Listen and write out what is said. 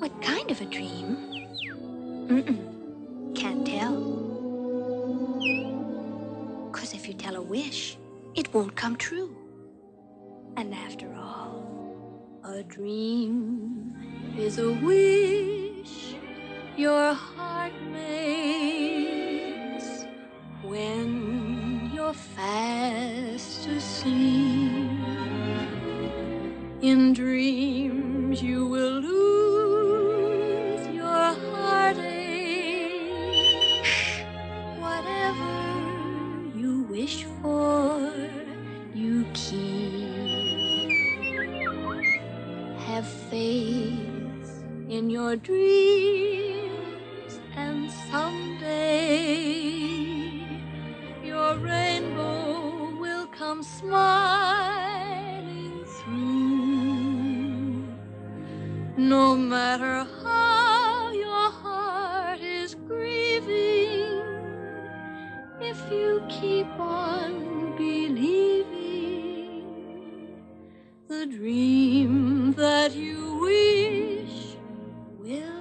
What kind of a dream? Mm-mm. Can't tell. Cause if you tell a wish, it won't come true. And after all, a dream is a wish your heart makes when you're fast asleep. In dreams, you will lose you keep. Have faith in your dreams, and someday your rainbow will come smiling through. No matter how if you keep on believing the dream that you wish will.